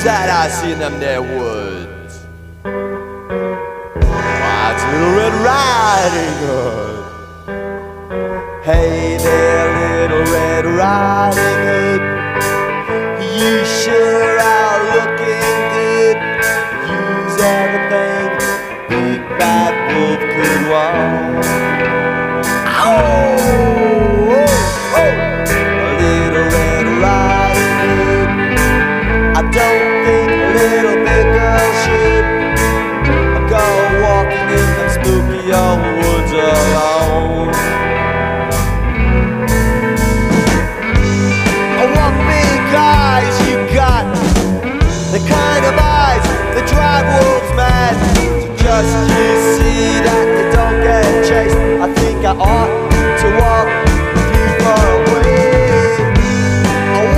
who's that I see in them there woods? Why, it's Little Red Riding Hood. Hey there, Little Red Riding Hood. You sure are looking good. Use everything Big Bad Wolf could want. Ow! Oh, oh. Little Red Riding Hood. I don't The kind of eyes that drive wolves mad. So just you see that you don't get chased. I think I ought